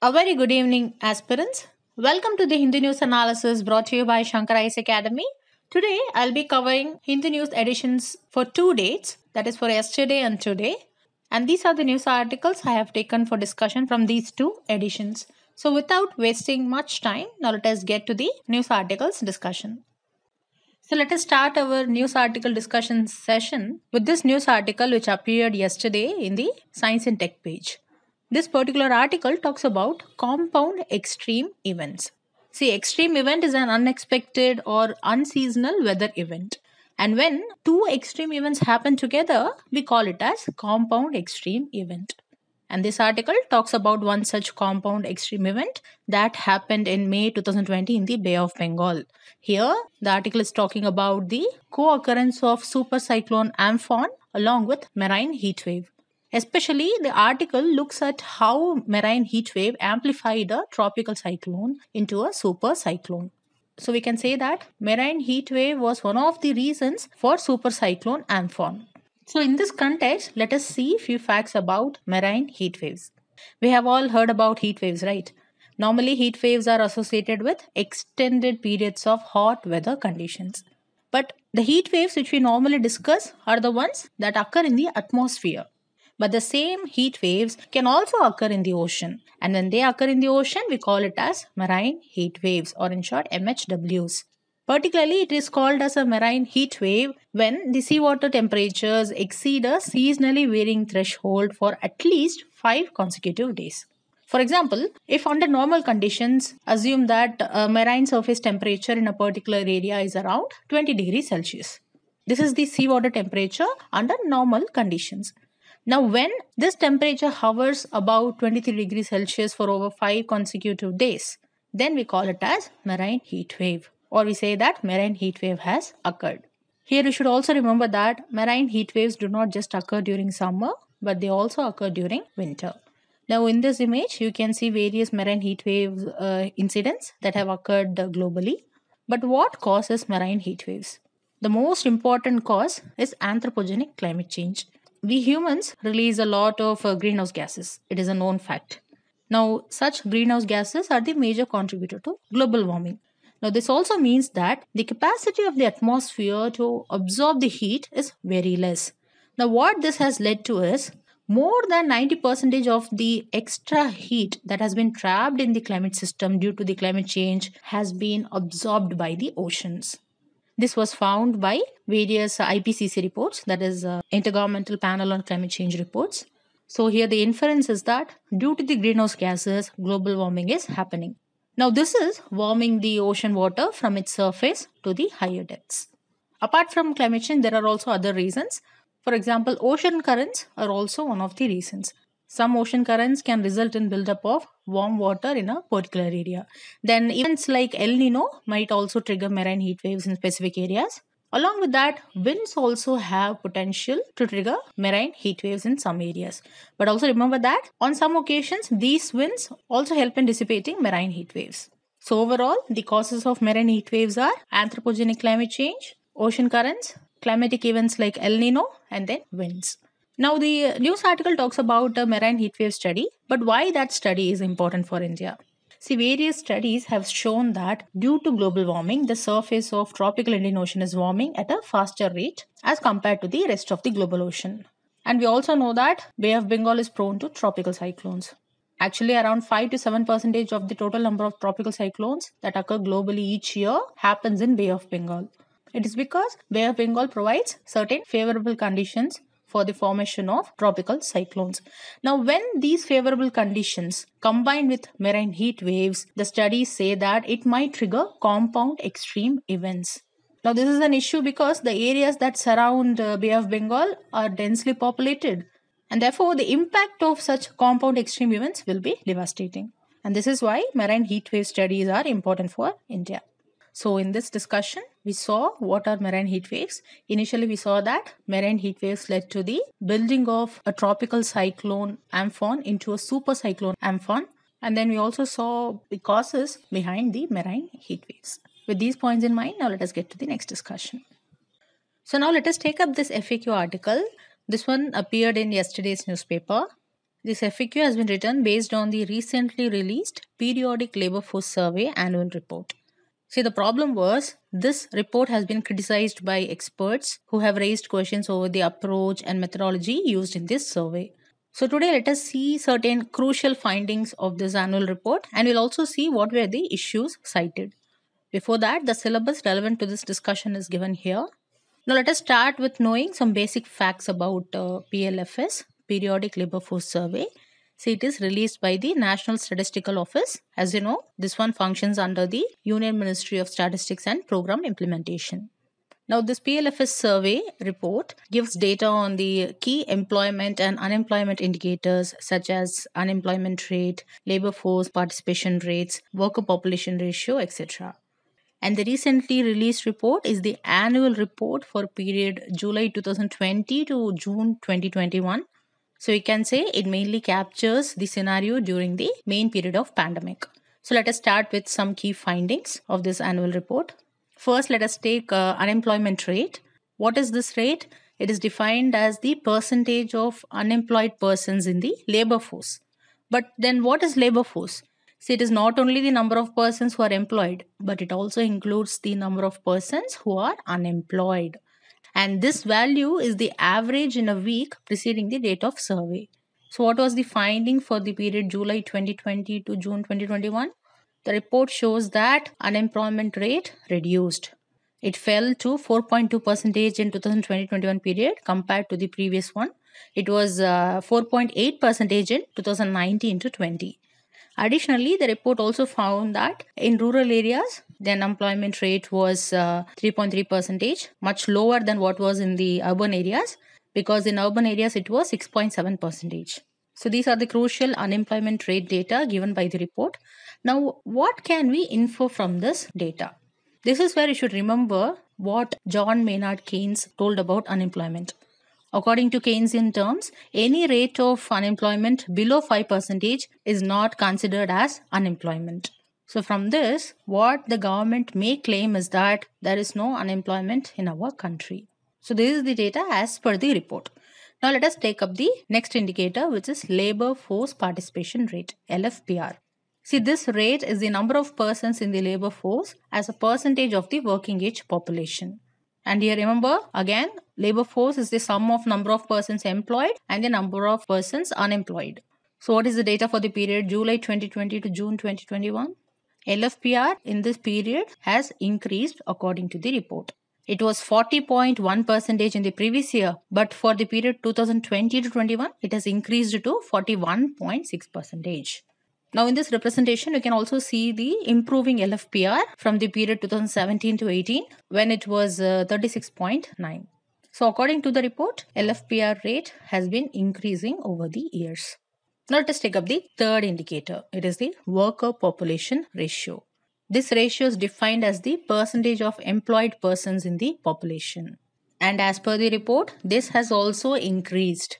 A very good evening, aspirants. Welcome to the Hindu News Analysis brought to you by Shankar IAS Academy. Today, I'll be covering Hindu News editions for two dates, that is for yesterday and today. And these are the news articles I have taken for discussion from these two editions. So, without wasting much time, now let us get to the news articles discussion. So, let us start our news article discussion session with this news article which appeared yesterday in the Science and Tech page. This particular article talks about compound extreme events. See, extreme event is an unexpected or unseasonal weather event. And when two extreme events happen together, we call it as compound extreme event. And this article talks about one such compound extreme event that happened in May 2020 in the Bay of Bengal. Here, the article is talking about the co occurrence of super cyclone Amphan along with marine heat wave. Especially, the article looks at how marine heat wave amplified a tropical cyclone into a super cyclone. So, we can say that marine heat wave was one of the reasons for super cyclone Amphan. So, in this context, let us see a few facts about marine heat waves. We have all heard about heat waves, right? Normally, heat waves are associated with extended periods of hot weather conditions. But the heat waves which we normally discuss are the ones that occur in the atmosphere. But the same heat waves can also occur in the ocean. And when they occur in the ocean, we call it as marine heat waves or in short MHWs. Particularly, it is called as a marine heat wave when the seawater temperatures exceed a seasonally varying threshold for at least 5 consecutive days. For example, if under normal conditions, assume that a marine surface temperature in a particular area is around 20 degrees Celsius. This is the seawater temperature under normal conditions. Now, when this temperature hovers above 23 degrees Celsius for over 5 consecutive days, then we call it as marine heat wave or we say that marine heat wave has occurred. Here you should also remember that marine heat waves do not just occur during summer but they also occur during winter. Now in this image you can see various marine heat wave uh, incidents that have occurred globally. But what causes marine heat waves? The most important cause is anthropogenic climate change we humans release a lot of uh, greenhouse gases. It is a known fact. Now, such greenhouse gases are the major contributor to global warming. Now, this also means that the capacity of the atmosphere to absorb the heat is very less. Now, what this has led to is more than 90% of the extra heat that has been trapped in the climate system due to the climate change has been absorbed by the oceans. This was found by various IPCC reports, that is, uh, Intergovernmental Panel on Climate Change reports. So, here the inference is that due to the greenhouse gases, global warming is happening. Now, this is warming the ocean water from its surface to the higher depths. Apart from climate change, there are also other reasons. For example, ocean currents are also one of the reasons. Some ocean currents can result in buildup of warm water in a particular area. Then events like El Nino might also trigger marine heat waves in specific areas. Along with that, winds also have potential to trigger marine heat waves in some areas. But also remember that on some occasions, these winds also help in dissipating marine heat waves. So, overall, the causes of marine heat waves are anthropogenic climate change, ocean currents, climatic events like El Nino, and then winds. Now, the news article talks about a marine heat wave study, but why that study is important for India? See, various studies have shown that due to global warming, the surface of tropical Indian Ocean is warming at a faster rate as compared to the rest of the global ocean. And we also know that Bay of Bengal is prone to tropical cyclones. Actually, around 5 to 7 percentage of the total number of tropical cyclones that occur globally each year happens in Bay of Bengal. It is because Bay of Bengal provides certain favorable conditions for the formation of tropical cyclones. Now, when these favorable conditions combine with marine heat waves, the studies say that it might trigger compound extreme events. Now, this is an issue because the areas that surround uh, Bay of Bengal are densely populated, and therefore the impact of such compound extreme events will be devastating. And this is why marine heat wave studies are important for India. So in this discussion, we saw what are marine heat waves. Initially, we saw that marine heat waves led to the building of a tropical cyclone Amphan into a super cyclone Amphan. And then we also saw the causes behind the marine heat waves. With these points in mind, now let us get to the next discussion. So now let us take up this FAQ article. This one appeared in yesterday's newspaper. This FAQ has been written based on the recently released Periodic Labor Force Survey annual report. See, the problem was this report has been criticized by experts who have raised questions over the approach and methodology used in this survey. So, today let us see certain crucial findings of this annual report and we'll also see what were the issues cited. Before that, the syllabus relevant to this discussion is given here. Now, let us start with knowing some basic facts about uh, PLFS, Periodic Labor Force Survey, See, it is released by the National Statistical Office. As you know, this one functions under the Union Ministry of Statistics and Program Implementation. Now, this PLFS survey report gives data on the key employment and unemployment indicators such as unemployment rate, labor force participation rates, worker population ratio, etc. And the recently released report is the annual report for period July 2020 to June 2021 so we can say it mainly captures the scenario during the main period of pandemic. So let us start with some key findings of this annual report. First, let us take uh, unemployment rate. What is this rate? It is defined as the percentage of unemployed persons in the labor force. But then what is labor force? See, it is not only the number of persons who are employed, but it also includes the number of persons who are unemployed and this value is the average in a week preceding the date of survey. So, what was the finding for the period July 2020 to June 2021? The report shows that unemployment rate reduced. It fell to 4.2 percentage in 2020-21 period compared to the previous one. It was uh, 4.8 percentage in 2019 to 20. Additionally, the report also found that in rural areas, the unemployment rate was uh, 3.3 percentage, much lower than what was in the urban areas, because in urban areas it was 6.7 percentage. So these are the crucial unemployment rate data given by the report. Now, what can we infer from this data? This is where you should remember what John Maynard Keynes told about unemployment. According to Keynesian terms, any rate of unemployment below 5% is not considered as unemployment. So, from this, what the government may claim is that there is no unemployment in our country. So, this is the data as per the report. Now, let us take up the next indicator, which is labor force participation rate, LFPR. See, this rate is the number of persons in the labor force as a percentage of the working age population. And here remember again, labor force is the sum of number of persons employed and the number of persons unemployed. So what is the data for the period July 2020 to June 2021? LFPR in this period has increased according to the report. It was 40.1 percentage in the previous year, but for the period 2020 to 21, it has increased to 41.6 percentage. Now in this representation, you can also see the improving LFPR from the period 2017 to 18 when it was uh, 36.9. So according to the report, LFPR rate has been increasing over the years. Now let us take up the third indicator. It is the worker population ratio. This ratio is defined as the percentage of employed persons in the population. And as per the report, this has also increased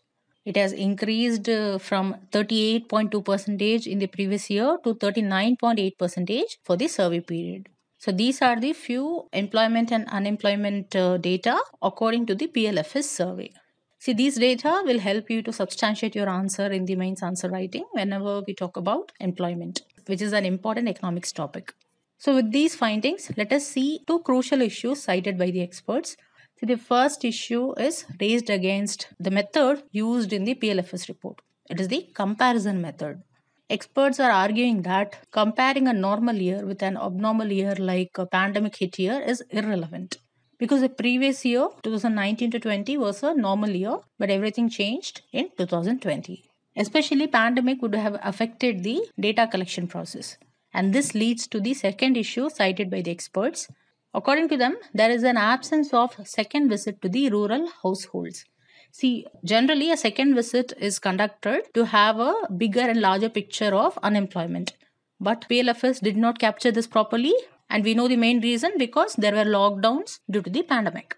it has increased uh, from 38.2 percentage in the previous year to 39.8 percentage for the survey period. So these are the few employment and unemployment uh, data according to the PLFS survey. See, these data will help you to substantiate your answer in the mains answer writing whenever we talk about employment, which is an important economics topic. So, with these findings, let us see two crucial issues cited by the experts so the first issue is raised against the method used in the PLFS report. It is the comparison method. Experts are arguing that comparing a normal year with an abnormal year like a pandemic hit year is irrelevant because the previous year 2019 to 20 was a normal year but everything changed in 2020 especially pandemic would have affected the data collection process and this leads to the second issue cited by the experts According to them, there is an absence of second visit to the rural households. See, generally, a second visit is conducted to have a bigger and larger picture of unemployment. But PLFS did not capture this properly, and we know the main reason because there were lockdowns due to the pandemic.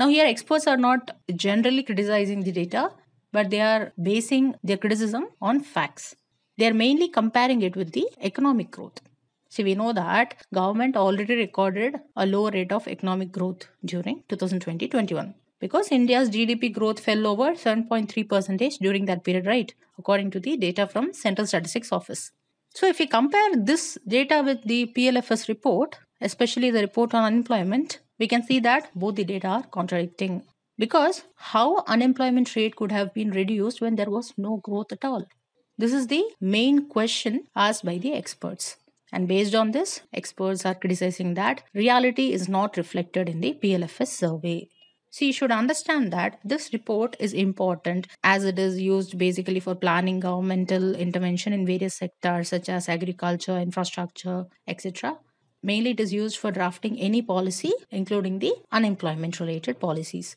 Now, here experts are not generally criticizing the data, but they are basing their criticism on facts. They are mainly comparing it with the economic growth. See, we know that government already recorded a low rate of economic growth during 2020-21. because India's GDP growth fell over 7.3 percentage during that period, right? According to the data from Central Statistics Office. So if we compare this data with the PLFS report, especially the report on unemployment, we can see that both the data are contradicting. Because how unemployment rate could have been reduced when there was no growth at all? This is the main question asked by the experts. And based on this, experts are criticizing that reality is not reflected in the PLFS survey. So you should understand that this report is important as it is used basically for planning governmental intervention in various sectors such as agriculture, infrastructure, etc. Mainly it is used for drafting any policy, including the unemployment related policies.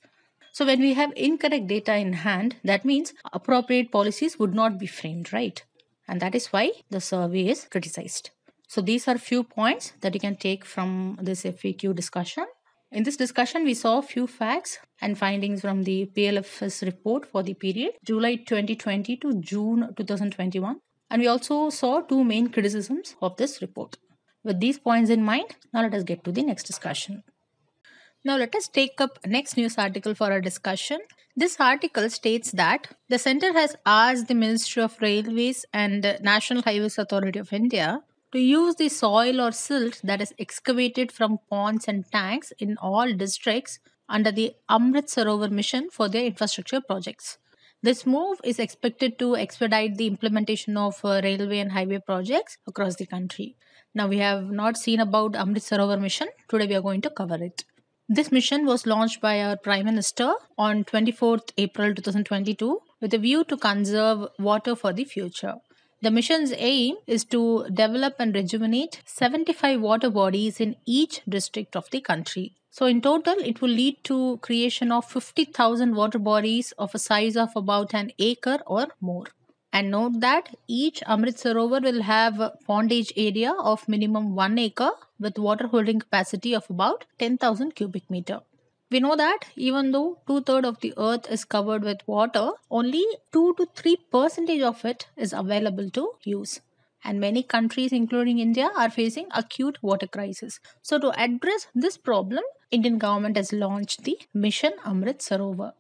So when we have incorrect data in hand, that means appropriate policies would not be framed, right? And that is why the survey is criticized. So these are few points that you can take from this FAQ discussion. In this discussion, we saw a few facts and findings from the PLFS report for the period July 2020 to June 2021. And we also saw two main criticisms of this report. With these points in mind, now let us get to the next discussion. Now let us take up next news article for our discussion. This article states that the center has asked the Ministry of Railways and National Highways Authority of India to use the soil or silt that is excavated from ponds and tanks in all districts under the Amrit Sarovar mission for their infrastructure projects. This move is expected to expedite the implementation of uh, railway and highway projects across the country. Now, we have not seen about Amrit Sarovar mission. Today, we are going to cover it. This mission was launched by our Prime Minister on 24th April 2022 with a view to conserve water for the future. The mission's aim is to develop and rejuvenate 75 water bodies in each district of the country. So in total, it will lead to creation of 50,000 water bodies of a size of about an acre or more. And note that each Amrit Sarovar will have a pondage area of minimum 1 acre with water holding capacity of about 10,000 cubic meter. We know that even though two thirds of the earth is covered with water, only 2 to 3 percentage of it is available to use. And many countries, including India, are facing acute water crisis. So, to address this problem, Indian government has launched the Mission Amrit Sarovar.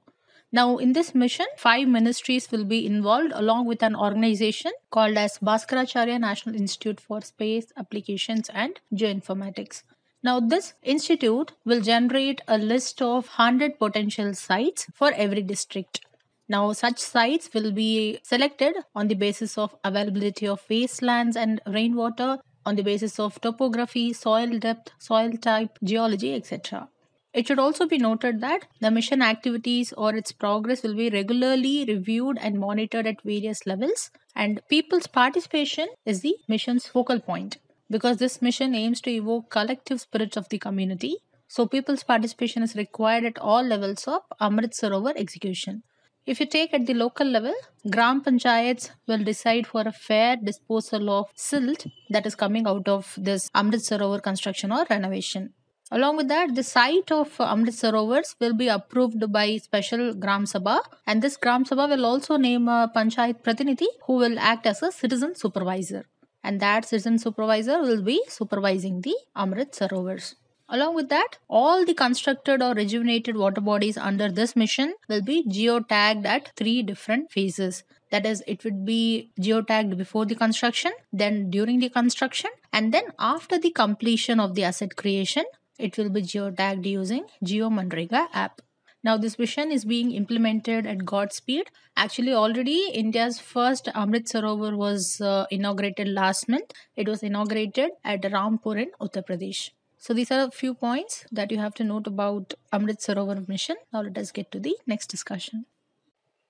Now, in this mission, five ministries will be involved along with an organization called as Bhaskaracharya National Institute for Space Applications and Geoinformatics. Now, this institute will generate a list of 100 potential sites for every district. Now, such sites will be selected on the basis of availability of wastelands and rainwater, on the basis of topography, soil depth, soil type, geology, etc. It should also be noted that the mission activities or its progress will be regularly reviewed and monitored at various levels, and people's participation is the mission's focal point because this mission aims to evoke collective spirit of the community. So people's participation is required at all levels of Amrit Sarovar execution. If you take at the local level, Gram Panchayats will decide for a fair disposal of silt that is coming out of this Amrit Sarovar construction or renovation. Along with that, the site of Amrit Sarovars will be approved by special Gram Sabha and this Gram Sabha will also name a Panchayat Pratinidhi who will act as a citizen supervisor and that citizen supervisor will be supervising the Amrit Sarovars. Along with that, all the constructed or rejuvenated water bodies under this mission will be geotagged at three different phases. That is, it would be geotagged before the construction, then during the construction, and then after the completion of the asset creation, it will be geotagged using GeoManrega app. Now, this vision is being implemented at Godspeed. Actually, already India's first Amrit Sarovar was uh, inaugurated last month. It was inaugurated at Rampur in Uttar Pradesh. So, these are a few points that you have to note about Amrit Sarovar mission. Now, let us get to the next discussion.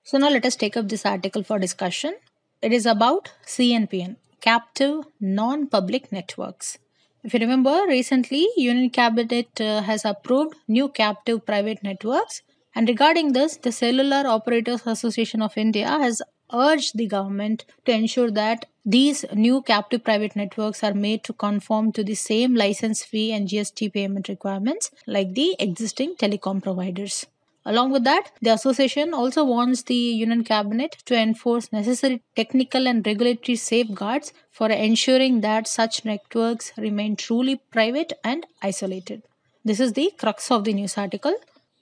So, now let us take up this article for discussion. It is about CNPN, Captive Non Public Networks. If you remember, recently Union Cabinet uh, has approved new captive private networks. And regarding this, the Cellular Operators Association of India has urged the government to ensure that these new captive private networks are made to conform to the same license fee and GST payment requirements like the existing telecom providers. Along with that, the association also wants the Union Cabinet to enforce necessary technical and regulatory safeguards for ensuring that such networks remain truly private and isolated. This is the crux of the news article.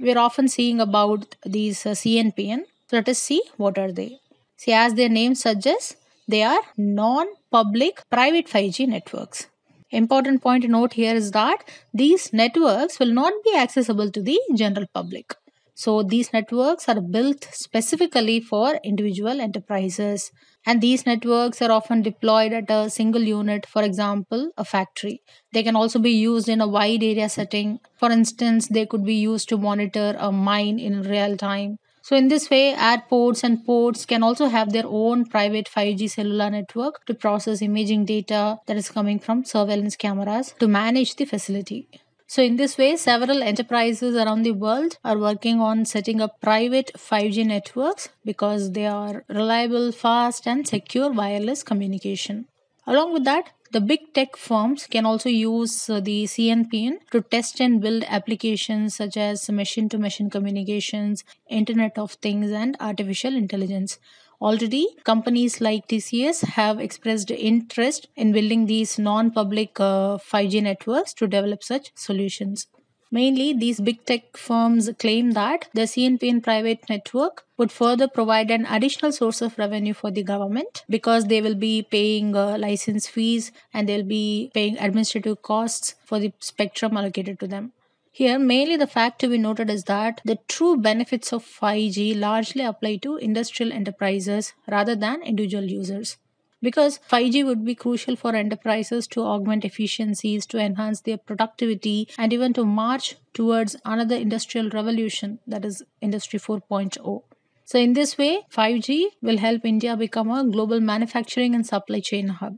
We're often seeing about these uh, CNPN. So let us see what are they. See, as their name suggests, they are non-public private 5G networks. Important point to note here is that these networks will not be accessible to the general public. So these networks are built specifically for individual enterprises and these networks are often deployed at a single unit, for example, a factory. They can also be used in a wide area setting. For instance, they could be used to monitor a mine in real time. So, in this way, airports and ports can also have their own private 5G cellular network to process imaging data that is coming from surveillance cameras to manage the facility. So, in this way, several enterprises around the world are working on setting up private 5G networks because they are reliable, fast, and secure wireless communication. Along with that, the big tech firms can also use uh, the CNPN to test and build applications such as machine to machine communications, Internet of Things, and artificial intelligence. Already, companies like TCS have expressed interest in building these non public uh, 5G networks to develop such solutions. Mainly, these big tech firms claim that the CNPN private network would further provide an additional source of revenue for the government because they will be paying uh, license fees and they'll be paying administrative costs for the spectrum allocated to them. Here, mainly the fact to be noted is that the true benefits of 5G largely apply to industrial enterprises rather than individual users. Because 5G would be crucial for enterprises to augment efficiencies, to enhance their productivity, and even to march towards another industrial revolution that is Industry 4.0. So, in this way, 5G will help India become a global manufacturing and supply chain hub.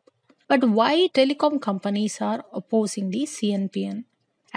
But why telecom companies are opposing the CNPN?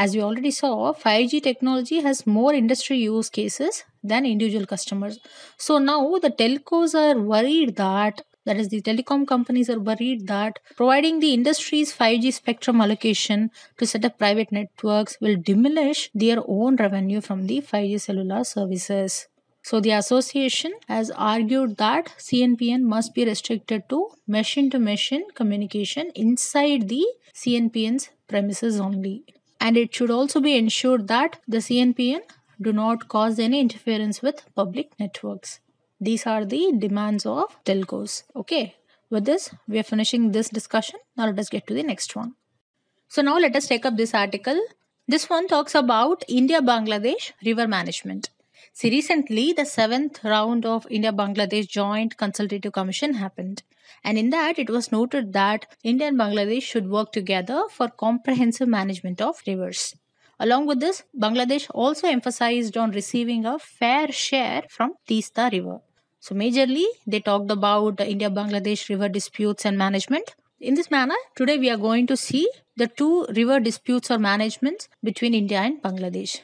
As we already saw, 5G technology has more industry use cases than individual customers. So now the telcos are worried that that is the telecom companies are worried that providing the industry's 5G spectrum allocation to set up private networks will diminish their own revenue from the 5G cellular services. So the association has argued that CNPN must be restricted to machine to machine communication inside the CNPN's premises only and it should also be ensured that the CNPN do not cause any interference with public networks. These are the demands of telcos. Okay, with this, we are finishing this discussion. Now let us get to the next one. So now let us take up this article. This one talks about India Bangladesh river management. See, recently the seventh round of India Bangladesh Joint Consultative Commission happened. And in that, it was noted that India and Bangladesh should work together for comprehensive management of rivers. Along with this, Bangladesh also emphasized on receiving a fair share from Teesta River. So, majorly, they talked about India Bangladesh river disputes and management. In this manner, today we are going to see the two river disputes or managements between India and Bangladesh.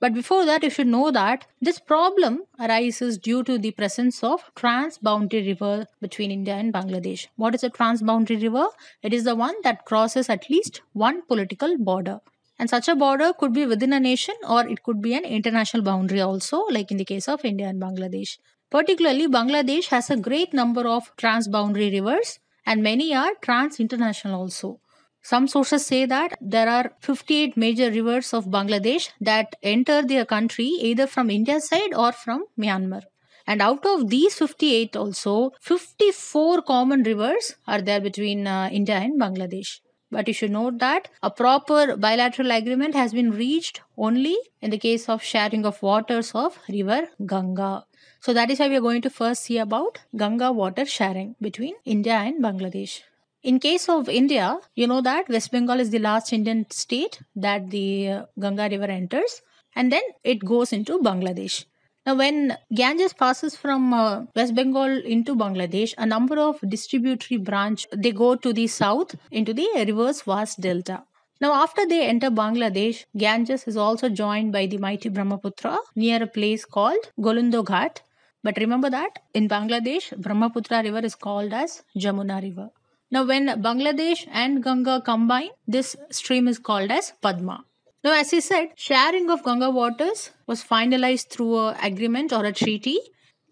But before that, you should know that this problem arises due to the presence of transboundary river between India and Bangladesh. What is a transboundary river? It is the one that crosses at least one political border. And such a border could be within a nation or it could be an international boundary also, like in the case of India and Bangladesh. Particularly, Bangladesh has a great number of transboundary rivers and many are trans international also. Some sources say that there are 58 major rivers of Bangladesh that enter their country either from India's side or from Myanmar. And out of these 58 also, 54 common rivers are there between uh, India and Bangladesh. But you should note that a proper bilateral agreement has been reached only in the case of sharing of waters of river Ganga. So that is why we are going to first see about Ganga water sharing between India and Bangladesh. In case of India, you know that West Bengal is the last Indian state that the uh, Ganga river enters and then it goes into Bangladesh. Now, when Ganges passes from uh, West Bengal into Bangladesh, a number of distributary branch they go to the south into the river's vast delta. Now, after they enter Bangladesh, Ganges is also joined by the mighty Brahmaputra near a place called Goalundo Ghat. But remember that in Bangladesh, Brahmaputra river is called as Jamuna river. Now, when Bangladesh and Ganga combine, this stream is called as Padma. Now, as he said, sharing of Ganga waters was finalized through an agreement or a treaty.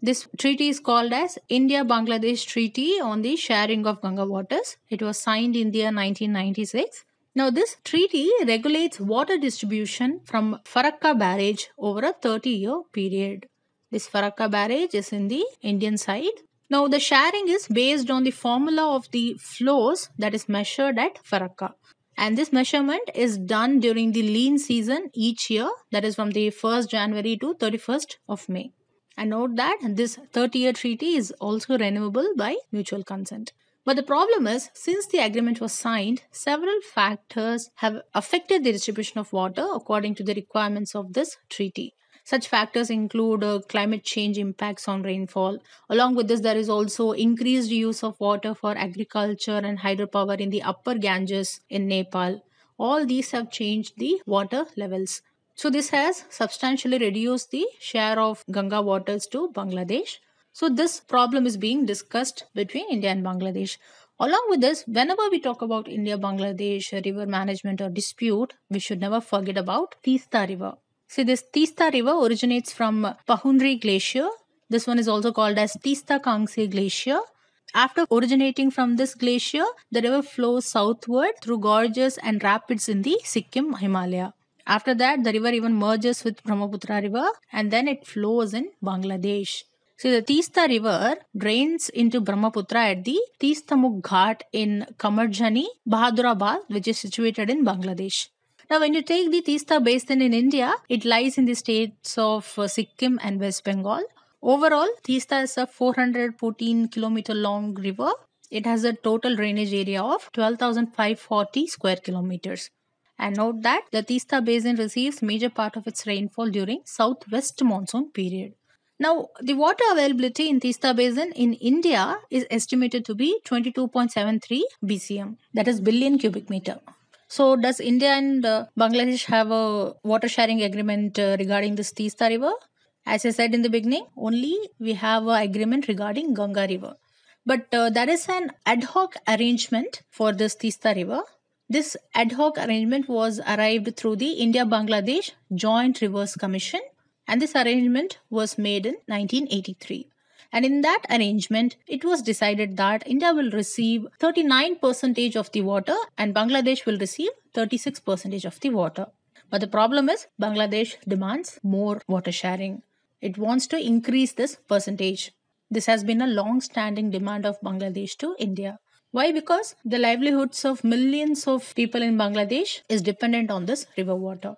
This treaty is called as India-Bangladesh Treaty on the Sharing of Ganga Waters. It was signed in the year 1996. Now, this treaty regulates water distribution from Farakka barrage over a 30 year period. This Farakka barrage is in the Indian side. Now, the sharing is based on the formula of the flows that is measured at Farakka. And this measurement is done during the lean season each year, that is from the 1st January to 31st of May. And note that this 30 year treaty is also renewable by mutual consent. But the problem is, since the agreement was signed, several factors have affected the distribution of water according to the requirements of this treaty. Such factors include uh, climate change impacts on rainfall. Along with this, there is also increased use of water for agriculture and hydropower in the upper Ganges in Nepal. All these have changed the water levels. So, this has substantially reduced the share of Ganga waters to Bangladesh. So, this problem is being discussed between India and Bangladesh. Along with this, whenever we talk about India Bangladesh river management or dispute, we should never forget about Teesta River. See, this Tista River originates from Pahundri Glacier. This one is also called as Tista Kangse Glacier. After originating from this glacier, the river flows southward through gorges and rapids in the Sikkim Himalaya. After that, the river even merges with Brahmaputra River and then it flows in Bangladesh. So the Tista River drains into Brahmaputra at the Teestamuk Ghat in Kamarjani, Bahadurabad, which is situated in Bangladesh. Now, when you take the Teesta Basin in India, it lies in the states of uh, Sikkim and West Bengal. Overall, Teesta is a 414 kilometer long river. It has a total drainage area of 12,540 square kilometers. And note that the Teesta Basin receives major part of its rainfall during southwest monsoon period. Now, the water availability in Teesta Basin in India is estimated to be 22.73 BCM, that is billion cubic meter. So, does India and uh, Bangladesh have a water sharing agreement uh, regarding this Teesta River? As I said in the beginning, only we have an agreement regarding Ganga River. But uh, there is an ad hoc arrangement for this Teesta River. This ad hoc arrangement was arrived through the India Bangladesh Joint Rivers Commission, and this arrangement was made in 1983. And in that arrangement, it was decided that India will receive 39% of the water and Bangladesh will receive 36% of the water. But the problem is, Bangladesh demands more water sharing. It wants to increase this percentage. This has been a long standing demand of Bangladesh to India. Why? Because the livelihoods of millions of people in Bangladesh is dependent on this river water.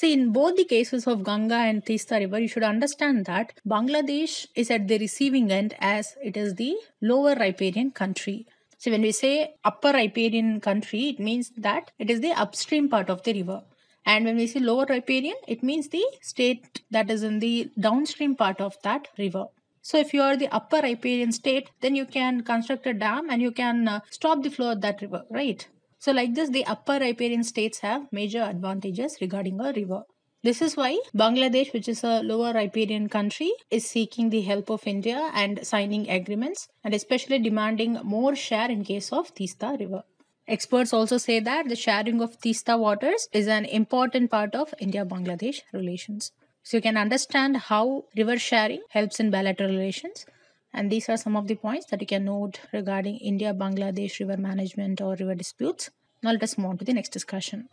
See, in both the cases of Ganga and Teesta River, you should understand that Bangladesh is at the receiving end as it is the lower riparian country. So, when we say upper riparian country, it means that it is the upstream part of the river. And when we say lower riparian, it means the state that is in the downstream part of that river. So, if you are the upper riparian state, then you can construct a dam and you can uh, stop the flow of that river, right? So like this, the upper riparian states have major advantages regarding a river. This is why Bangladesh, which is a lower riparian country, is seeking the help of India and signing agreements and especially demanding more share in case of Tista River. Experts also say that the sharing of Tista waters is an important part of India Bangladesh relations. So you can understand how river sharing helps in bilateral relations. And these are some of the points that you can note regarding India Bangladesh river management or river disputes. Now let us move on to the next discussion.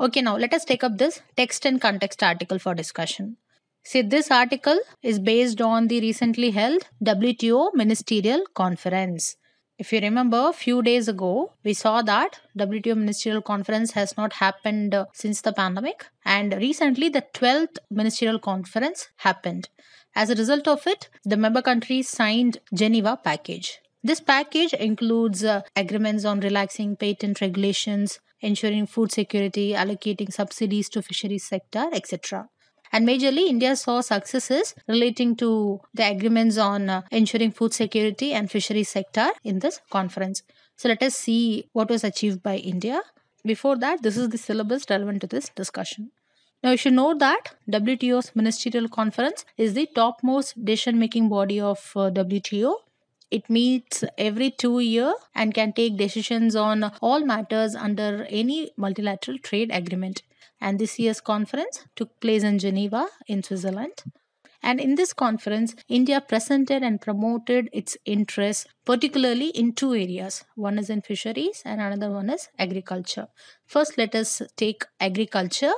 Okay, now let us take up this text and context article for discussion. See, this article is based on the recently held WTO Ministerial Conference. If you remember, a few days ago, we saw that WTO Ministerial Conference has not happened uh, since the pandemic, and recently the 12th Ministerial Conference happened. As a result of it, the member countries signed Geneva package. This package includes uh, agreements on relaxing patent regulations, ensuring food security, allocating subsidies to fisheries sector, etc. And majorly, India saw successes relating to the agreements on uh, ensuring food security and fisheries sector in this conference. So let us see what was achieved by India. Before that, this is the syllabus relevant to this discussion. Now, you should know that WTO's Ministerial Conference is the topmost decision making body of uh, WTO it meets every two year and can take decisions on all matters under any multilateral trade agreement. And this year's conference took place in Geneva in Switzerland. And in this conference, India presented and promoted its interests, particularly in two areas. One is in fisheries, and another one is agriculture. First, let us take agriculture.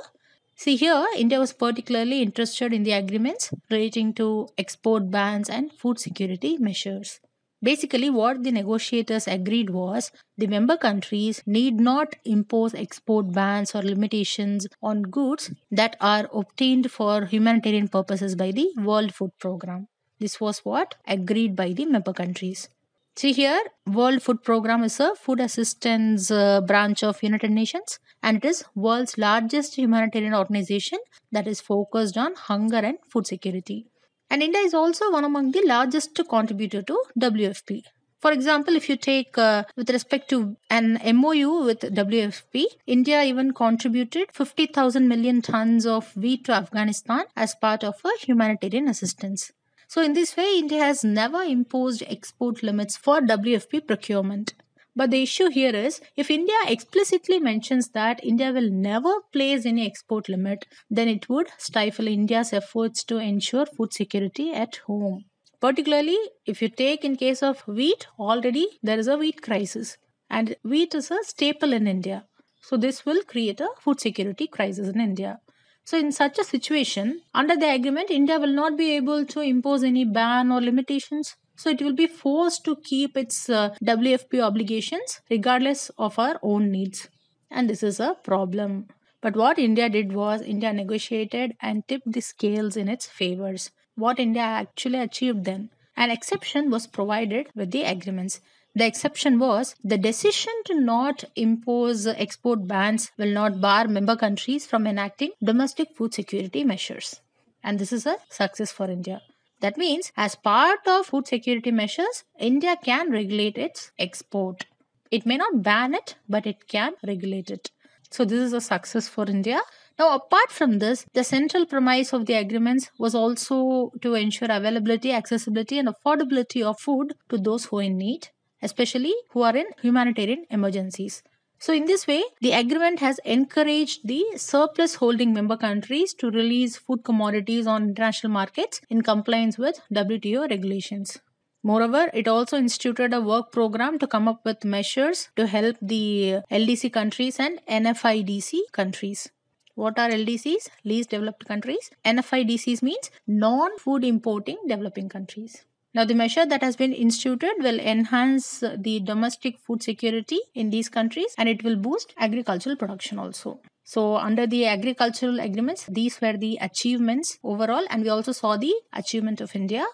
See here, India was particularly interested in the agreements relating to export bans and food security measures. Basically, what the negotiators agreed was the member countries need not impose export bans or limitations on goods that are obtained for humanitarian purposes by the World Food Programme. This was what agreed by the member countries. See here, World Food Programme is a food assistance uh, branch of United Nations and it is world's largest humanitarian organization that is focused on hunger and food security. And India is also one among the largest contributor to WFP. For example, if you take uh, with respect to an MOU with WFP, India even contributed 50,000 million tons of wheat to Afghanistan as part of a humanitarian assistance. So, in this way, India has never imposed export limits for WFP procurement. But the issue here is if India explicitly mentions that India will never place any export limit, then it would stifle India's efforts to ensure food security at home. Particularly, if you take in case of wheat, already there is a wheat crisis, and wheat is a staple in India. So, this will create a food security crisis in India. So, in such a situation, under the agreement, India will not be able to impose any ban or limitations. So, it will be forced to keep its uh, WFP obligations regardless of our own needs. And this is a problem. But what India did was, India negotiated and tipped the scales in its favors. What India actually achieved then? An exception was provided with the agreements. The exception was the decision to not impose export bans will not bar member countries from enacting domestic food security measures. And this is a success for India. That means, as part of food security measures, India can regulate its export. It may not ban it, but it can regulate it. So, this is a success for India. Now, apart from this, the central premise of the agreements was also to ensure availability, accessibility, and affordability of food to those who are in need especially who are in humanitarian emergencies. So, in this way, the agreement has encouraged the surplus holding member countries to release food commodities on international markets in compliance with WTO regulations. Moreover, it also instituted a work program to come up with measures to help the LDC countries and NFIDC countries. What are LDCs? Least developed countries. NFIDCs means non food importing developing countries. Now, the measure that has been instituted will enhance the domestic food security in these countries and it will boost agricultural production also. So, under the agricultural agreements, these were the achievements overall, and we also saw the achievement of India.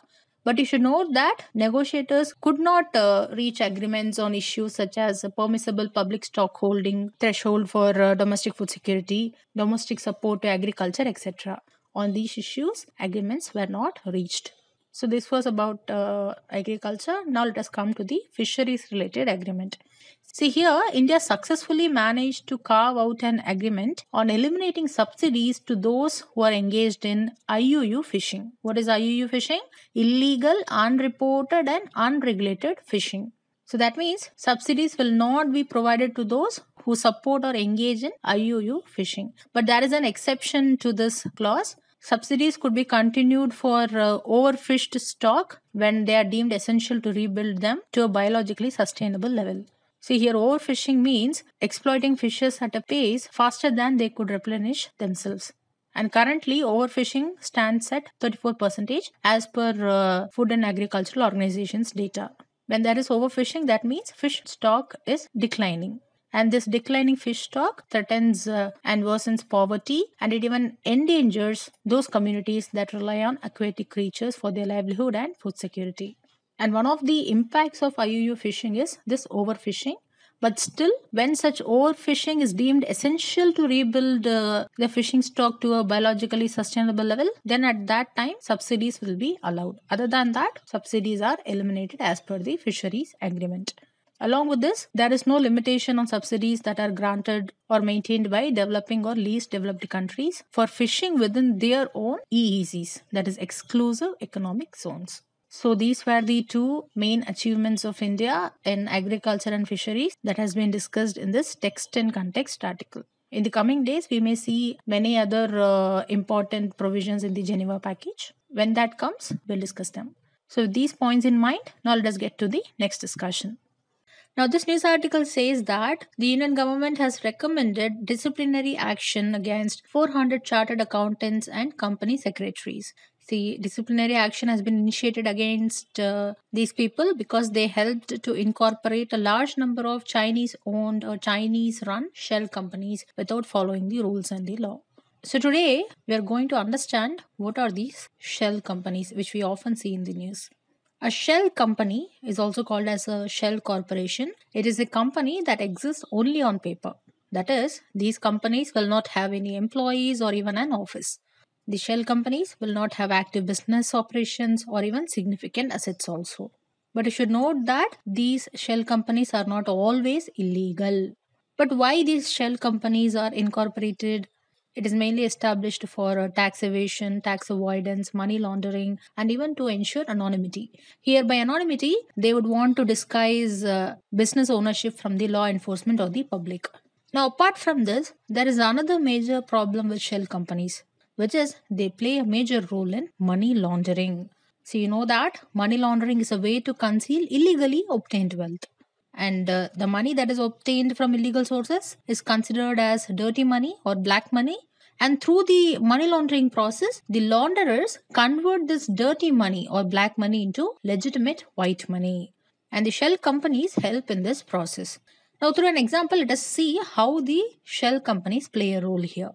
But you should note that negotiators could not uh, reach agreements on issues such as permissible public stock holding, threshold for uh, domestic food security, domestic support to agriculture, etc. On these issues, agreements were not reached. So this was about uh, agriculture. Now let us come to the fisheries related agreement. See here, India successfully managed to carve out an agreement on eliminating subsidies to those who are engaged in IUU fishing. What is IUU fishing? Illegal, unreported and unregulated fishing. So that means subsidies will not be provided to those who support or engage in IUU fishing. But there is an exception to this clause Subsidies could be continued for uh, overfished stock when they are deemed essential to rebuild them to a biologically sustainable level. See here, overfishing means exploiting fishes at a pace faster than they could replenish themselves. And currently, overfishing stands at 34% as per uh, Food and Agricultural Organization's data. When there is overfishing, that means fish stock is declining and this declining fish stock threatens uh, and worsens poverty and it even endangers those communities that rely on aquatic creatures for their livelihood and food security. And one of the impacts of iuu fishing is this overfishing. But still when such overfishing is deemed essential to rebuild uh, the fishing stock to a biologically sustainable level then at that time subsidies will be allowed. Other than that subsidies are eliminated as per the fisheries agreement Along with this, there is no limitation on subsidies that are granted or maintained by developing or least developed countries for fishing within their own EEZs, that is, exclusive economic zones. So these were the two main achievements of India in agriculture and fisheries that has been discussed in this text and context article. In the coming days, we may see many other uh, important provisions in the Geneva package. When that comes, we'll discuss them. So, with these points in mind, now let us get to the next discussion. Now, this news article says that the Union government has recommended disciplinary action against 400 chartered accountants and company secretaries. The disciplinary action has been initiated against uh, these people because they helped to incorporate a large number of Chinese owned or Chinese run shell companies without following the rules and the law. So, today we are going to understand what are these shell companies which we often see in the news. A shell company is also called as a shell corporation. It is a company that exists only on paper. That is, these companies will not have any employees or even an office. The shell companies will not have active business operations or even significant assets also. But you should note that these shell companies are not always illegal. But why these shell companies are incorporated it is mainly established for uh, tax evasion, tax avoidance, money laundering, and even to ensure anonymity. Here, by anonymity, they would want to disguise uh, business ownership from the law enforcement or the public. Now, apart from this, there is another major problem with shell companies, which is they play a major role in money laundering. So, you know that money laundering is a way to conceal illegally obtained wealth and uh, the money that is obtained from illegal sources is considered as dirty money or black money. And through the money laundering process the launderers convert this dirty money or black money into legitimate white money. And the shell companies help in this process. Now through an example let us see how the shell companies play a role here.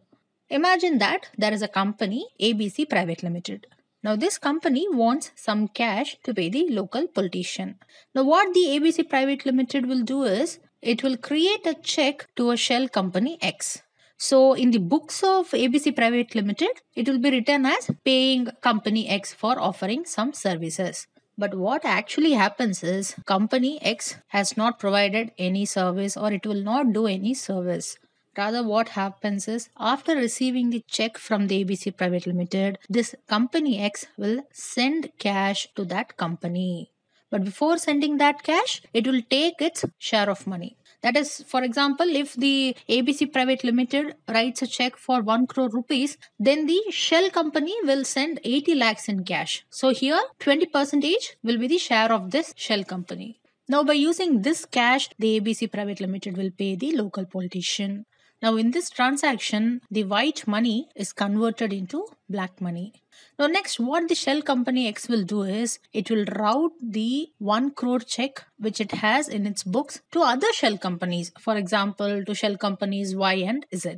Imagine that there is a company abc private limited now, this company wants some cash to pay the local politician. Now, what the ABC Private Limited will do is it will create a check to a shell company X. So, in the books of ABC Private Limited, it will be written as paying company X for offering some services. But what actually happens is company X has not provided any service or it will not do any service. Rather, what happens is after receiving the check from the ABC Private Limited, this company X will send cash to that company. But before sending that cash, it will take its share of money. That is, for example, if the ABC Private Limited writes a check for 1 crore rupees, then the shell company will send 80 lakhs in cash. So here, 20 percentage will be the share of this shell company. Now, by using this cash, the ABC Private Limited will pay the local politician. Now, in this transaction, the white money is converted into black money. Now, next, what the shell company X will do is it will route the 1 crore check which it has in its books to other shell companies, for example, to shell companies Y and Z.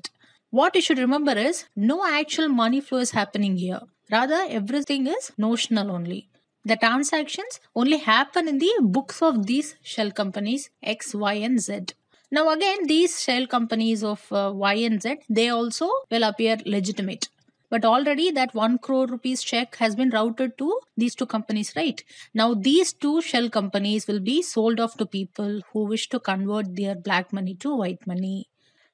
What you should remember is no actual money flow is happening here. Rather, everything is notional only. The transactions only happen in the books of these shell companies X, Y, and Z. Now again, these shell companies of uh, Y and Z, they also will appear legitimate. But already that 1 crore rupees check has been routed to these two companies, right? Now these two shell companies will be sold off to people who wish to convert their black money to white money.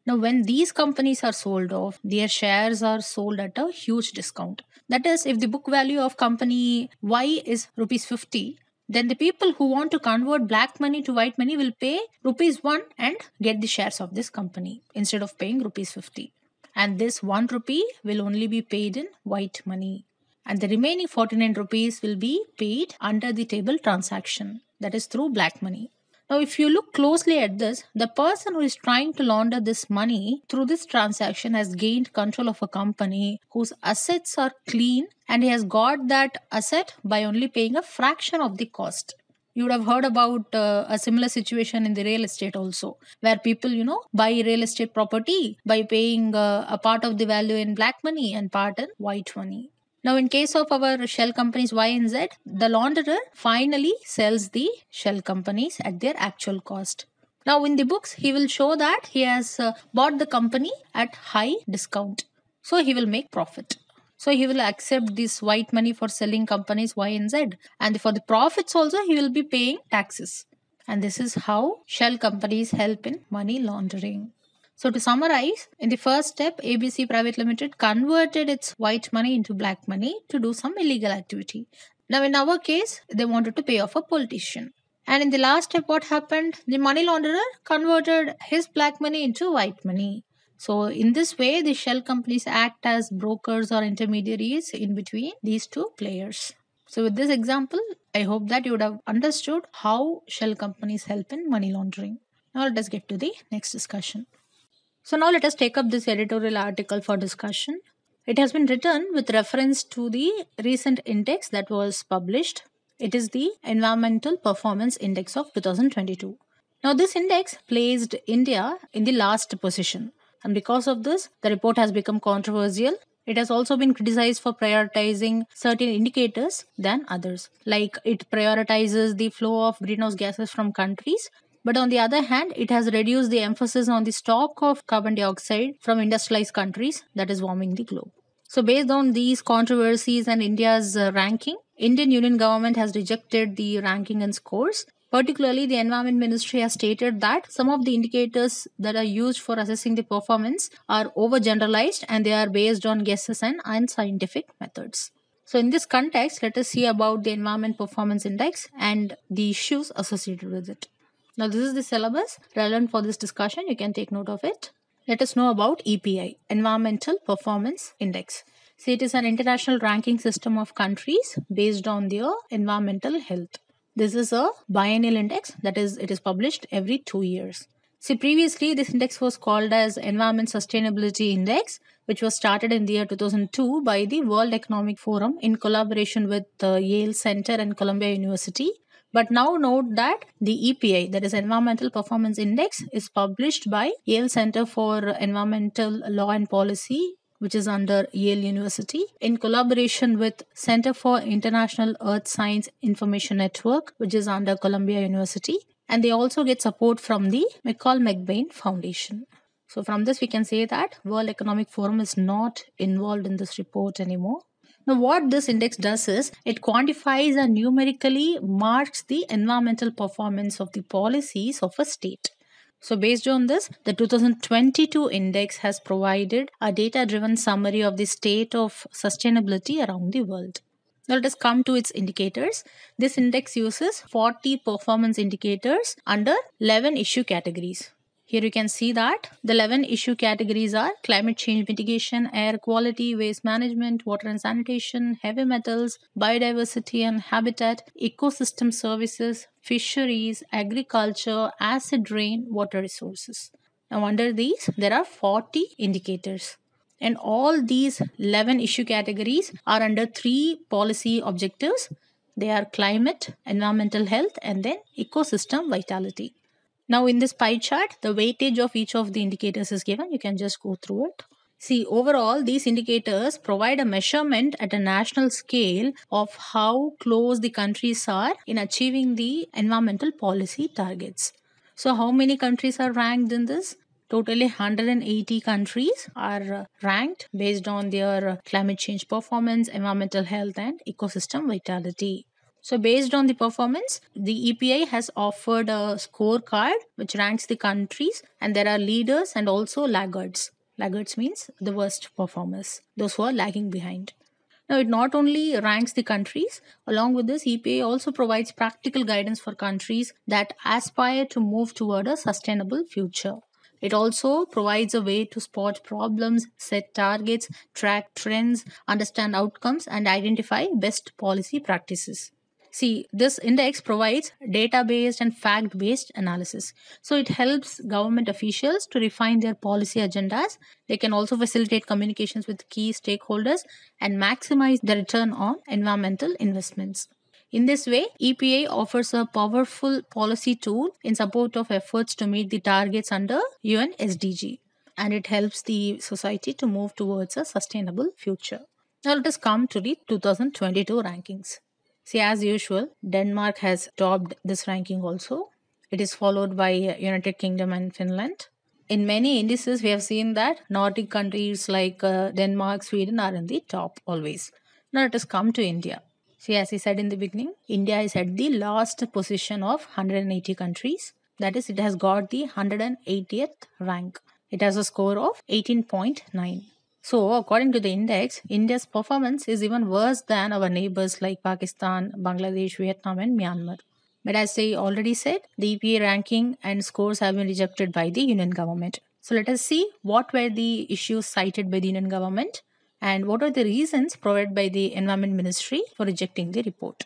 Now, when these companies are sold off, their shares are sold at a huge discount. That is, if the book value of company Y is rupees 50, then the people who want to convert black money to white money will pay rupees 1 and get the shares of this company instead of paying rupees 50 and this 1 rupee will only be paid in white money. And the remaining 49 rupees will be paid under the table transaction that is through black money now, if you look closely at this, the person who is trying to launder this money through this transaction has gained control of a company whose assets are clean and he has got that asset by only paying a fraction of the cost. You would have heard about uh, a similar situation in the real estate also where people you know buy real estate property by paying uh, a part of the value in black money and part in white money now, in case of our shell companies Y and Z, the launderer finally sells the shell companies at their actual cost. Now, in the books, he will show that he has uh, bought the company at high discount. So, he will make profit. So, he will accept this white money for selling companies Y and Z. And for the profits also, he will be paying taxes. And this is how shell companies help in money laundering. So to summarize, in the first step, ABC Private Limited converted its white money into black money to do some illegal activity. Now in our case, they wanted to pay off a politician. And in the last step, what happened? The money launderer converted his black money into white money. So, in this way, the shell companies act as brokers or intermediaries in between these two players. So, with this example, I hope that you would have understood how shell companies help in money laundering. Now, let us get to the next discussion. So, now let us take up this editorial article for discussion. It has been written with reference to the recent index that was published. It is the Environmental Performance Index of 2022. Now, this index placed India in the last position, and because of this, the report has become controversial it has also been criticized for prioritizing certain indicators than others, like it prioritizes the flow of greenhouse gases from countries. But on the other hand, it has reduced the emphasis on the stock of carbon dioxide from industrialized countries that is warming the globe. So, based on these controversies and India's uh, ranking, Indian Union government has rejected the ranking and scores Particularly, the Environment Ministry has stated that some of the indicators that are used for assessing the performance are overgeneralized and they are based on guesses and unscientific methods. So, in this context, let us see about the Environment Performance Index and the issues associated with it. Now, this is the syllabus relevant for this discussion. You can take note of it. Let us know about EPI, Environmental Performance Index. See, it is an international ranking system of countries based on their environmental health. This is a biennial index that is it is published every 2 years. See previously this index was called as Environment Sustainability Index which was started in the year 2002 by the World Economic Forum in collaboration with the Yale Center and Columbia University. But now note that the EPI, that is Environmental Performance Index, is published by Yale Center for Environmental Law and Policy which is under Yale University, in collaboration with Center for International Earth Science Information Network, which is under Columbia University. And they also get support from the McCall MacBain Foundation. So from this we can say that World Economic Forum is not involved in this report anymore. Now, what this index does is it quantifies and numerically marks the environmental performance of the policies of a state. So, based on this, the 2022 index has provided a data driven summary of the state of sustainability around the world. Now, let us come to its indicators. This index uses 40 performance indicators under 11 issue categories. Here you can see that the 11 issue categories are climate change mitigation, air quality, waste management, water and sanitation, heavy metals, biodiversity and habitat, ecosystem services, fisheries, agriculture, acid rain, water resources. Now, under these, there are 40 indicators. And all these 11 issue categories are under three policy objectives they are climate, environmental health, and then ecosystem vitality. Now in this pie chart, the weightage of each of the indicators is given. You can just go through it. See, overall, these indicators provide a measurement at a national scale of how close the countries are in achieving the environmental policy targets. So, how many countries are ranked in this? Totally 180 countries are uh, ranked based on their uh, climate change performance, environmental health, and ecosystem vitality. So, based on the performance, the EPI has offered a scorecard which ranks the countries, and there are leaders and also laggards. Laggards means the worst performers, those who are lagging behind. Now, it not only ranks the countries, along with this, EPA also provides practical guidance for countries that aspire to move toward a sustainable future. It also provides a way to spot problems, set targets, track trends, understand outcomes, and identify best policy practices. See, this index provides data based and fact based analysis. So it helps government officials to refine their policy agendas. They can also facilitate communications with key stakeholders and maximize the return on environmental investments. In this way, EPA offers a powerful policy tool in support of efforts to meet the targets under UN SDG and it helps the society to move towards a sustainable future. Now let us come to the 2022 rankings. See, as usual, Denmark has topped this ranking also. It is followed by United Kingdom and Finland. In many indices, we have seen that Nordic countries like uh, Denmark, Sweden are in the top always. Now let us come to India. See, as I said in the beginning, India is at the last position of 180 countries. That is, it has got the 180th rank. It has a score of 18.9. So, according to the index, India's performance is even worse than our neighbors like Pakistan, Bangladesh, Vietnam, and Myanmar. But as I already said, the EPA ranking and scores have been rejected by the Union government. So let us see what were the issues cited by the Union government and what are the reasons provided by the Environment Ministry for rejecting the report.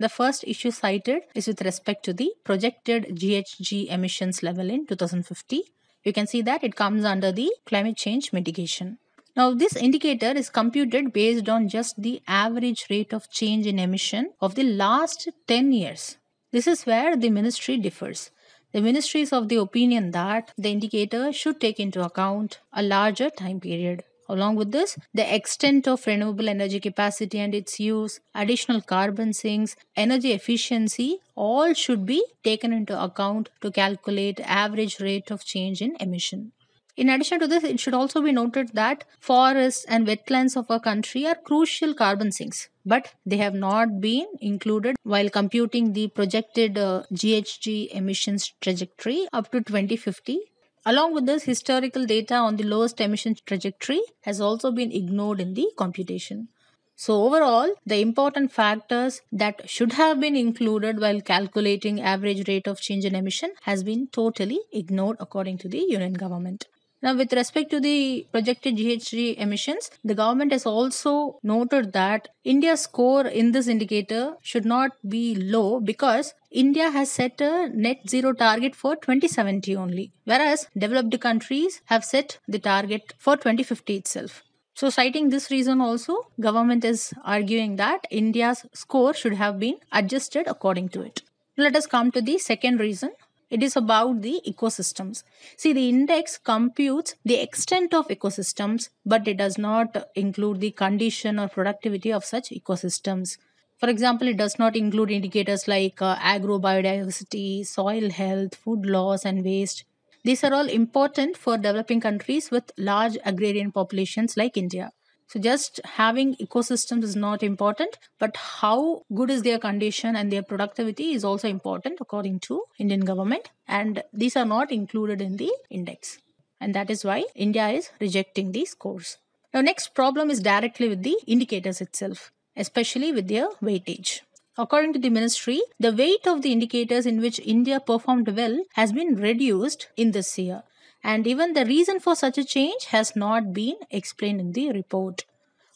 The first issue cited is with respect to the projected GHG emissions level in 2050. You can see that it comes under the climate change mitigation. Now, this indicator is computed based on just the average rate of change in emission of the last 10 years. This is where the ministry differs. The ministry is of the opinion that the indicator should take into account a larger time period. Along with this, the extent of renewable energy capacity and its use, additional carbon sinks, energy efficiency, all should be taken into account to calculate average rate of change in emission. In addition to this, it should also be noted that forests and wetlands of our country are crucial carbon sinks, but they have not been included while computing the projected uh, GHG emissions trajectory up to 2050. Along with this, historical data on the lowest emissions trajectory has also been ignored in the computation. So, overall, the important factors that should have been included while calculating average rate of change in emission has been totally ignored according to the union government. Now, with respect to the projected GHG emissions, the government has also noted that India's score in this indicator should not be low because India has set a net zero target for 2070 only, whereas developed countries have set the target for 2050 itself. So, citing this reason also, government is arguing that India's score should have been adjusted according to it. Let us come to the second reason it is about the ecosystems. See, the index computes the extent of ecosystems, but it does not include the condition or productivity of such ecosystems. For example, it does not include indicators like uh, agro biodiversity, soil health, food loss, and waste. These are all important for developing countries with large agrarian populations like India. So just having ecosystems is not important, but how good is their condition and their productivity is also important according to Indian government. And these are not included in the index. And that is why India is rejecting these scores. Now, next problem is directly with the indicators itself, especially with their weightage. According to the ministry, the weight of the indicators in which India performed well has been reduced in this year and even the reason for such a change has not been explained in the report.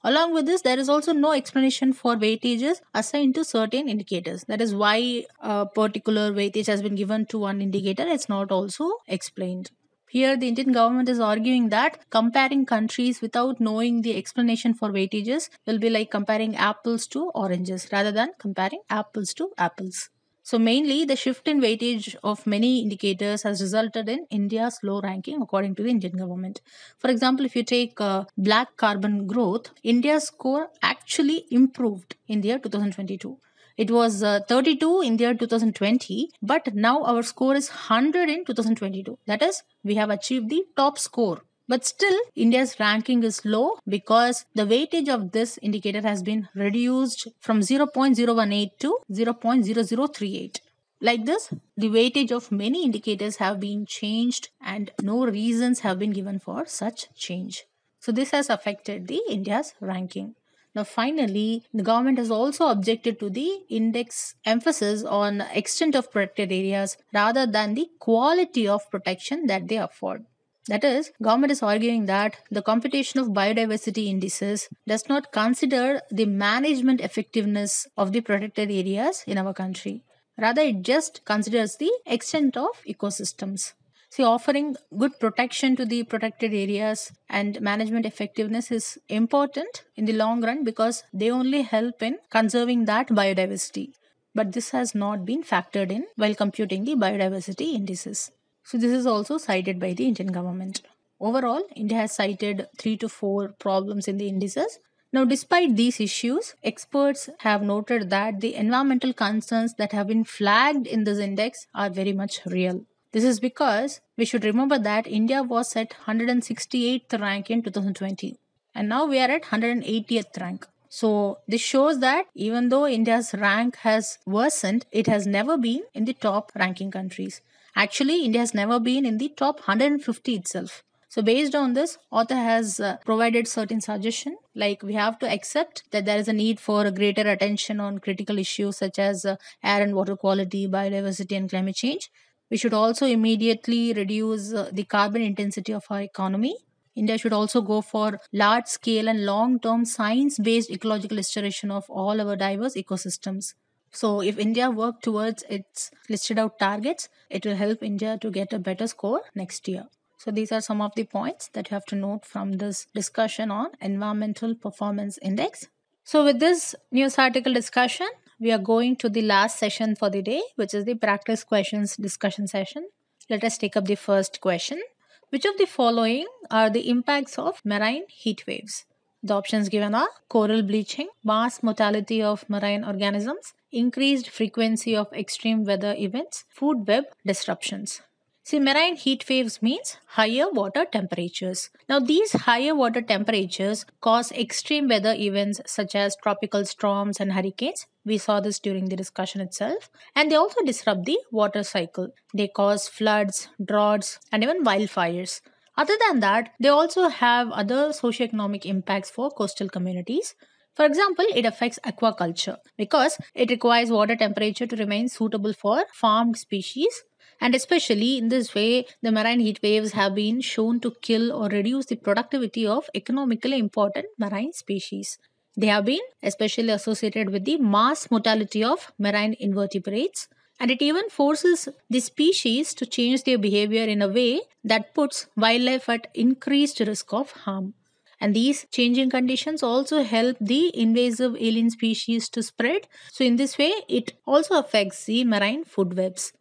Along with this, there is also no explanation for weightages assigned to certain indicators. That is why a particular weightage has been given to one indicator. It's not also explained. Here, the Indian government is arguing that comparing countries without knowing the explanation for weightages will be like comparing apples to oranges rather than comparing apples to apples. So, mainly the shift in weightage of many indicators has resulted in India's low ranking according to the Indian government. For example, if you take uh, black carbon growth, India's score actually improved in the year 2022. It was uh, 32 in the year 2020, but now our score is 100 in 2022. That is, we have achieved the top score but still, India's ranking is low because the weightage of this indicator has been reduced from 0.018 to 0.0038. Like this, the weightage of many indicators have been changed and no reasons have been given for such change. So this has affected the India's ranking. Now, finally, the government has also objected to the index emphasis on extent of protected areas rather than the quality of protection that they afford. That is, government is arguing that the computation of biodiversity indices does not consider the management effectiveness of the protected areas in our country. Rather, it just considers the extent of ecosystems. See, offering good protection to the protected areas and management effectiveness is important in the long run because they only help in conserving that biodiversity. But this has not been factored in while computing the biodiversity indices. So this is also cited by the Indian government. Overall, India has cited three to four problems in the indices. Now, despite these issues, experts have noted that the environmental concerns that have been flagged in this index are very much real. This is because we should remember that India was at 168th rank in 2020 and now we are at 180th rank. So, this shows that even though India's rank has worsened, it has never been in the top ranking countries. Actually, India has never been in the top 150 itself. So based on this, author has uh, provided certain suggestion like we have to accept that there is a need for a greater attention on critical issues such as uh, air and water quality, biodiversity and climate change. We should also immediately reduce uh, the carbon intensity of our economy. India should also go for large scale and long term science based ecological restoration of all our diverse ecosystems. So, if India work towards its listed out targets, it will help India to get a better score next year. So, these are some of the points that you have to note from this discussion on Environmental Performance Index. So, with this news article discussion, we are going to the last session for the day, which is the practice questions discussion session. Let us take up the first question. Which of the following are the impacts of marine heat waves? The options given are coral bleaching, mass mortality of marine organisms, increased frequency of extreme weather events, food web disruptions. See, marine heat waves means higher water temperatures. Now, these higher water temperatures cause extreme weather events such as tropical storms and hurricanes. We saw this during the discussion itself. And they also disrupt the water cycle. They cause floods, droughts, and even wildfires. Other than that, they also have other socioeconomic impacts for coastal communities. For example, it affects aquaculture because it requires water temperature to remain suitable for farmed species. And especially in this way, the marine heat waves have been shown to kill or reduce the productivity of economically important marine species. They have been especially associated with the mass mortality of marine invertebrates and it even forces the species to change their behavior in a way that puts wildlife at increased risk of harm. And these changing conditions also help the invasive alien species to spread. So, in this way, it also affects the marine food webs.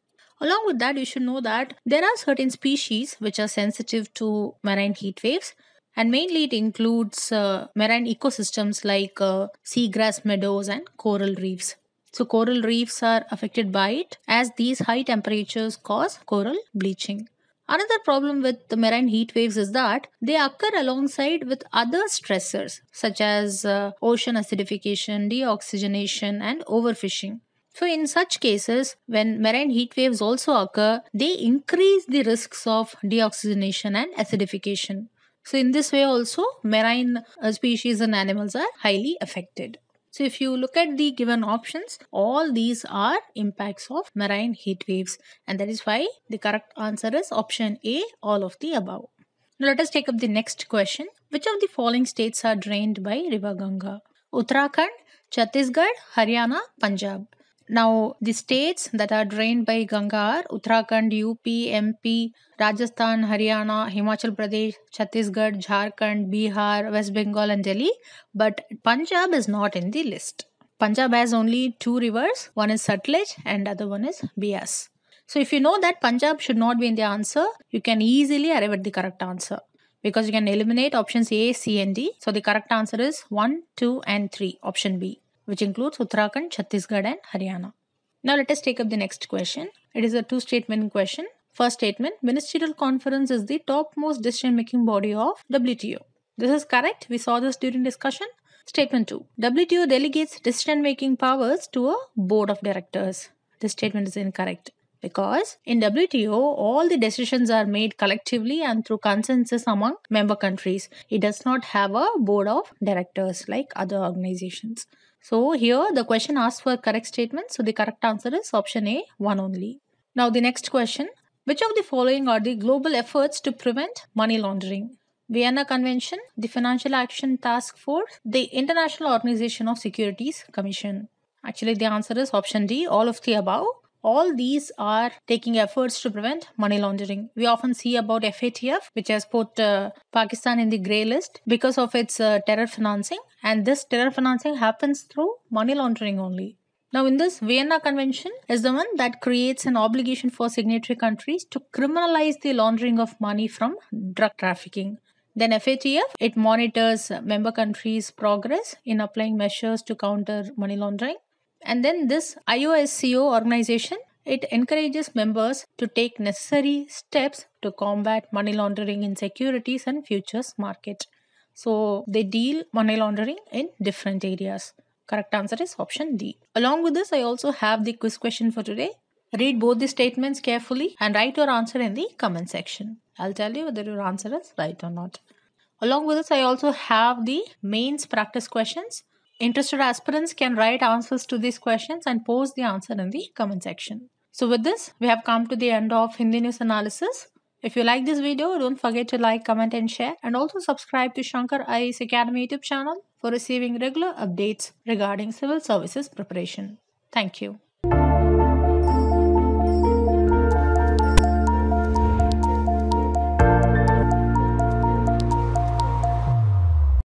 Along with that, you should know that there are certain species which are sensitive to marine heat waves, and mainly it includes uh, marine ecosystems like uh, seagrass meadows and coral reefs. So, coral reefs are affected by it as these high temperatures cause coral bleaching. Another problem with the marine heat waves is that they occur alongside with other stressors such as uh, ocean acidification, deoxygenation, and overfishing. So, in such cases, when marine heat waves also occur, they increase the risks of deoxygenation and acidification. So, in this way, also, marine uh, species and animals are highly affected. So if you look at the given options, all these are impacts of marine heat waves and that is why the correct answer is option A, all of the above. Now let us take up the next question. Which of the following states are drained by River Ganga? Uttarakhand, Chhattisgarh, Haryana, Punjab. Now, the states that are drained by Ganga are Uttarakhand, UP, MP, Rajasthan, Haryana, Himachal Pradesh, Chhattisgarh, Jharkhand, Bihar, West Bengal, and Delhi. But Punjab is not in the list. Punjab has only two rivers one is Sutlej and other one is Beas. So, if you know that Punjab should not be in the answer, you can easily arrive at the correct answer because you can eliminate options A, C, and D. So, the correct answer is 1, 2, and 3, option B which includes Uttarakhand, Chhattisgarh, and Haryana. Now let us take up the next question. It is a two statement question. First statement Ministerial Conference is the topmost decision making body of WTO. This is correct. We saw this during discussion. Statement 2 WTO delegates decision making powers to a board of directors. This statement is incorrect because in WTO, all the decisions are made collectively and through consensus among member countries. It does not have a board of directors like other organizations. So here the question asks for correct statement. So the correct answer is option A, one only. Now the next question. Which of the following are the global efforts to prevent money laundering? Vienna Convention, the Financial Action Task Force, the International Organization of Securities Commission. Actually, the answer is option D, all of the above. All these are taking efforts to prevent money laundering. We often see about FATF, which has put uh, Pakistan in the grey list because of its uh, terror financing, and this terror financing happens through money laundering only. Now, in this, Vienna Convention is the one that creates an obligation for signatory countries to criminalize the laundering of money from drug trafficking. Then FATF, it monitors member countries' progress in applying measures to counter money laundering. And then this IOSCO organization, it encourages members to take necessary steps to combat money laundering in securities and futures market. So they deal money laundering in different areas. Correct answer is option D. Along with this, I also have the quiz question for today. Read both the statements carefully and write your answer in the comment section. I'll tell you whether your answer is right or not. Along with this, I also have the mains practice questions. Interested aspirants can write answers to these questions and post the answer in the comment section. So with this, we have come to the end of Hindu news analysis. If you like this video, don't forget to like, comment and share and also subscribe to Shankar IAS Academy YouTube channel for receiving regular updates regarding civil services preparation. Thank you.